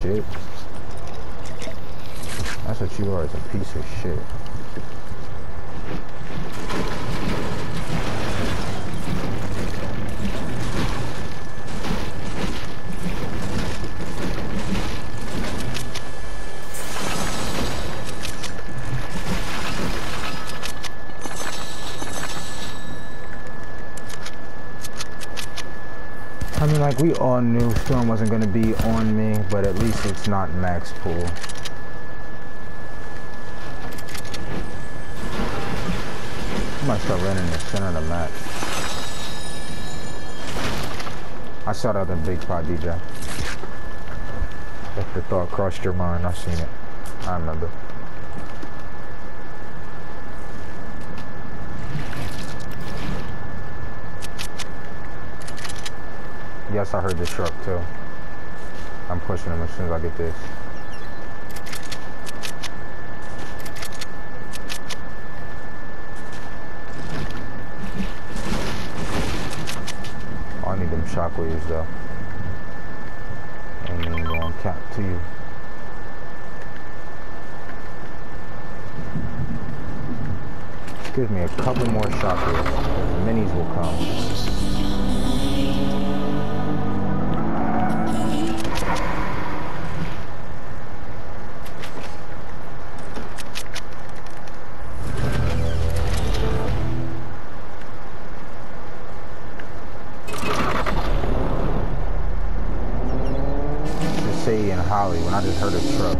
shit. That's what you are, is a piece of shit. Like, we all knew Storm wasn't going to be on me, but at least it's not max pool. I might start running the center of the map. I saw that other big pot, DJ. If the thought crossed your mind, I seen it. I remember. Yes, I heard this truck too. I'm pushing him as soon as I get this. Oh, I need them shockwaves though. and Ain't even going cap to you. Give me a couple more shockwaves. The minis will come. I just heard a truck.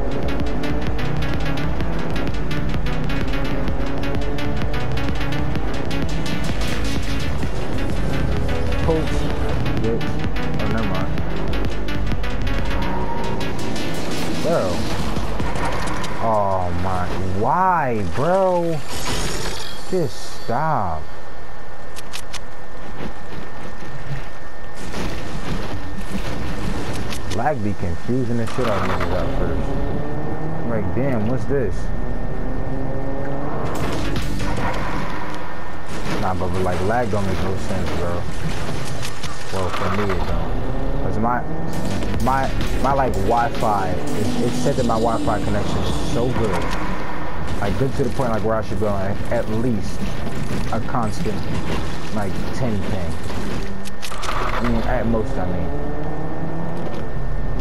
Oh my, why, bro? Just stop. Lag be confusing the shit out of niggas at first. I'm like, damn, what's this? Nah, but, but like lag don't make no sense, bro. Well, for me it don't. Cause my my my like Wi-Fi, it, it said that my Wi-Fi connection is so good, like good to the point like where I should go at, at least a constant like 10 ping. I mean, at most, I mean.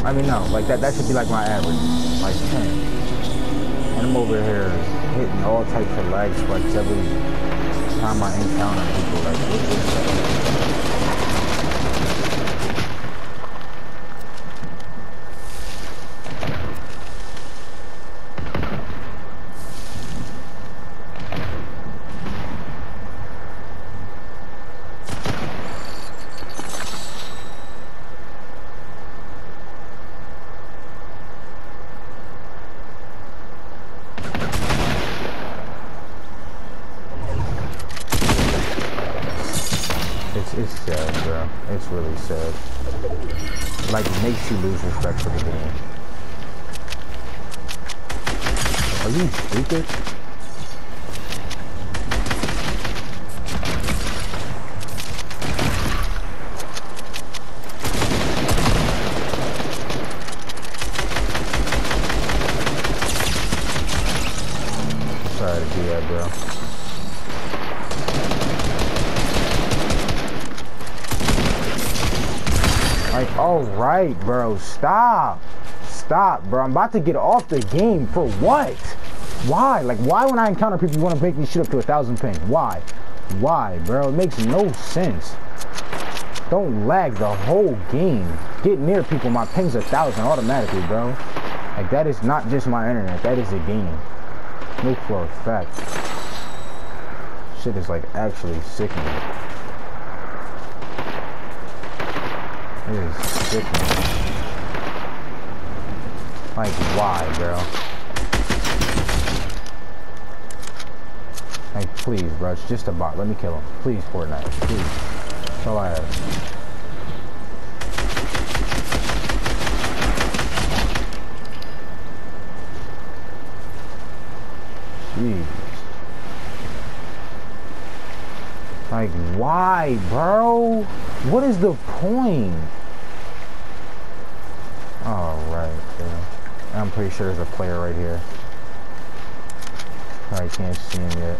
I mean, no, like that, that should be like my average, like 10. And I'm over here hitting all types of lag spikes every time I encounter people. Like, It's, it's sad, bro. It's really sad. Like, it makes you lose respect for the game. Are you stupid? Sorry to do that, bro. Like, all right, bro, stop. Stop, bro. I'm about to get off the game. For what? Why? Like, why when I encounter people, you want to make me shit up to a thousand ping? Why? Why, bro? It makes no sense. Don't lag the whole game. Get near people, my ping's a thousand automatically, bro. Like, that is not just my internet. That is the game. No for a fact. Shit is, like, actually sickening. It is sickening. Like, why, bro? Like, please, bro. It's just a bot. Let me kill him. Please, Fortnite. Please. All I have. Jeez. Like, why, bro? What is the point? Alright, bro. I'm pretty sure there's a player right here. I can't see him yet.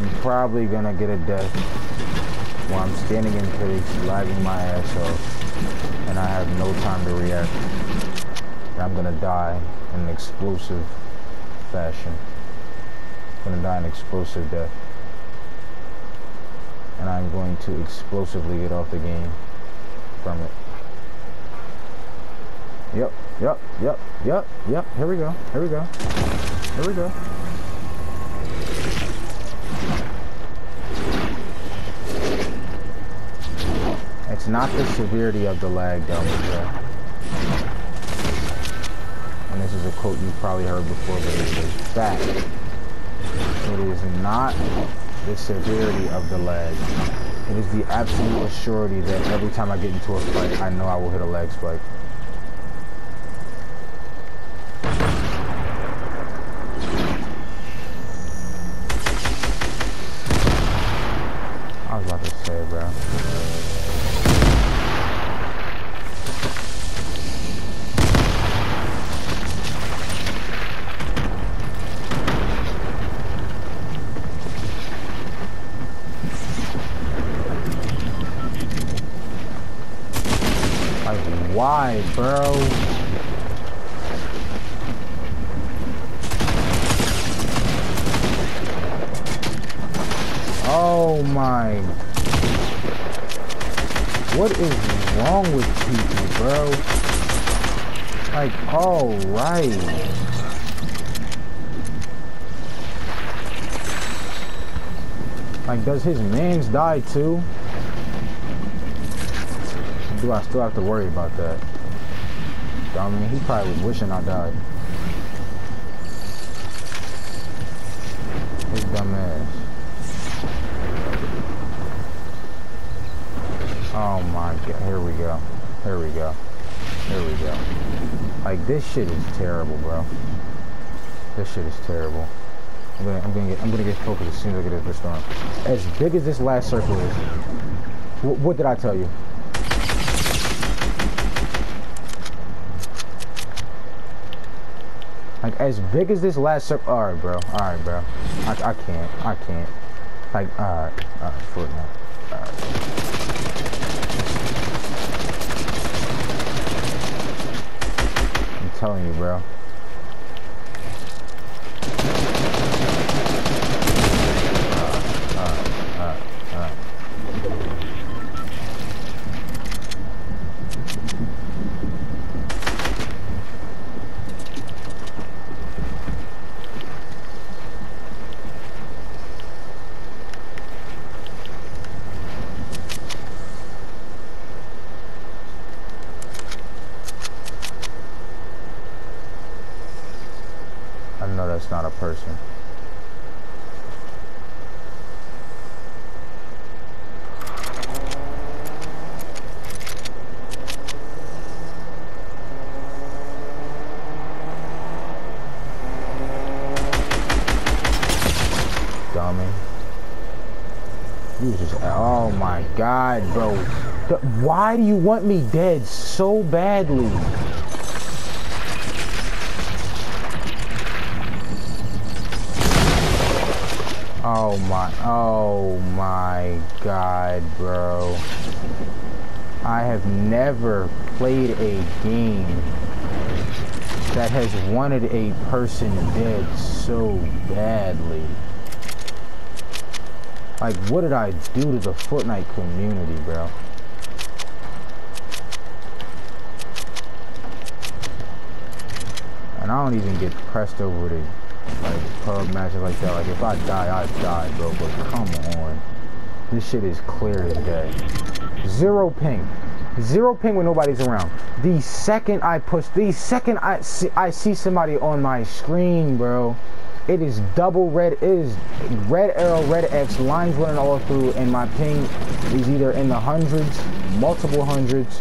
I'm probably gonna get a death while I'm standing in place, lagging my ass off, and I have no time to react. I'm gonna die in an explosive fashion. I'm gonna die an explosive death and I'm going to explosively get off the game from it. Yep, yep, yep, yep, yep. Here we go. Here we go. Here we go. It's not the severity of the lag, though, And this is a quote you've probably heard before, but it is fact. It is not the severity of the lag. It is the absolute assurity that every time I get into a fight, I know I will hit a lag spike. Why, bro? Oh my. What is wrong with people, bro? Like, alright. Like, does his mans die too? Do I still have to worry about that? I mean, he probably was wishing I died. His dumb ass. Oh my god, here we go. Here we go. Here we go. Like, this shit is terrible, bro. This shit is terrible. I'm gonna, I'm gonna get, I'm gonna get focused as soon as I get this storm. As big as this last circle is, what did I tell you? Like, as big as this last circle. Alright, bro. Alright, bro. I, I can't. I can't. Like, alright. Alright, Fortnite. Alright. I'm telling you, bro. Not a person. Dummy. You just, oh my god, bro. Why do you want me dead so badly? Oh my, oh my god, bro. I have never played a game that has wanted a person dead so badly. Like, what did I do to the Fortnite community, bro? And I don't even get pressed over the like pub matches like that. Like if I die, I die, bro. But come on. This shit is clear as day. Zero ping. Zero ping when nobody's around. The second I push, the second I see, I see somebody on my screen, bro, it is double red. It is red arrow, red X, lines running all through, and my ping is either in the hundreds, multiple hundreds,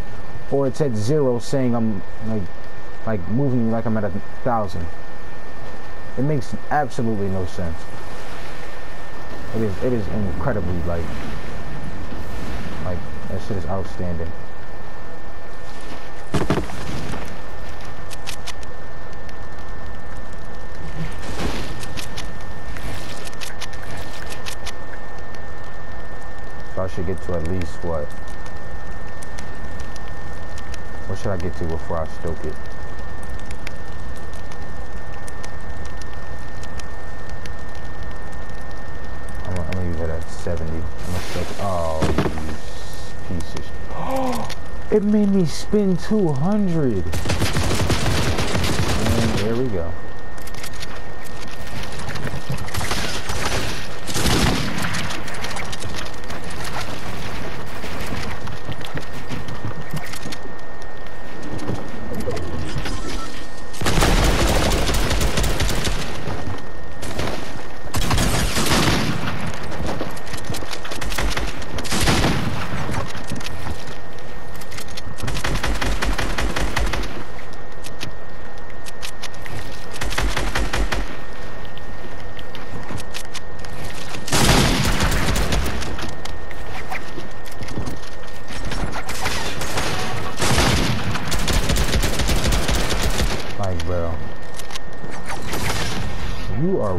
or it's at zero saying I'm like, like moving like I'm at a thousand. It makes absolutely no sense. It is, it is incredibly like, like that shit is outstanding. So I should get to at least what? What should I get to before I stoke it? 70. Oh, you oh, It made me spin 200. And there we go.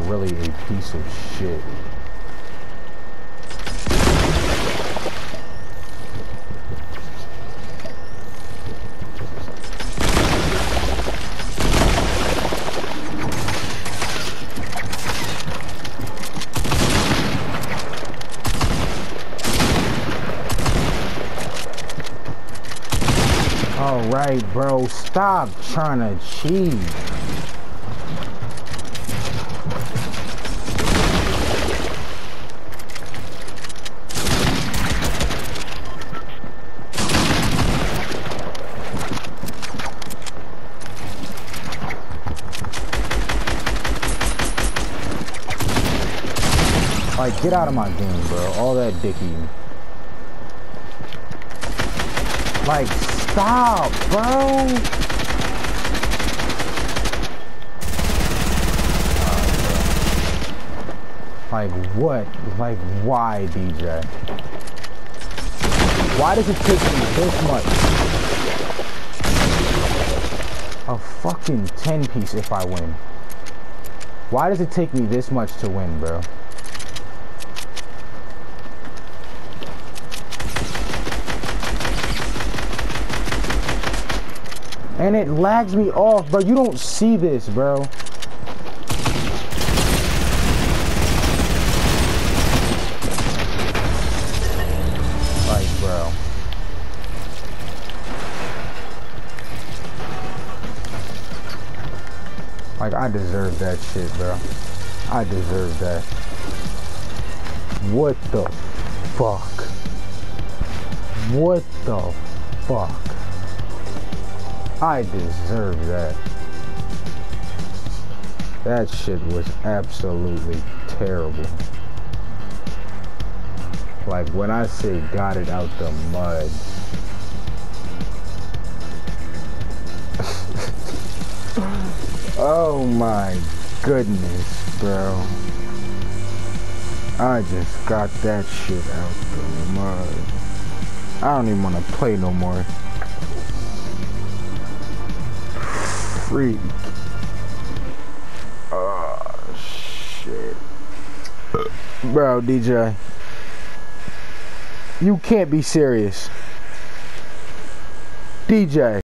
Really a piece of shit. Alright, bro. Stop trying to cheat. Like, get out of my game, bro. All that dicky. Like, stop, bro. Like, what? Like, why, DJ? Why does it take me this much? A fucking 10 piece if I win. Why does it take me this much to win, bro? And it lags me off, bro. You don't see this, bro. Like, bro. Like, I deserve that shit, bro. I deserve that. What the fuck? What the fuck? I deserve that. That shit was absolutely terrible. Like when I say got it out the mud. oh my goodness, bro. I just got that shit out the mud. I don't even want to play no more. Freak. Oh, shit. Bro, DJ. You can't be serious. DJ.